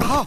あっ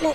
我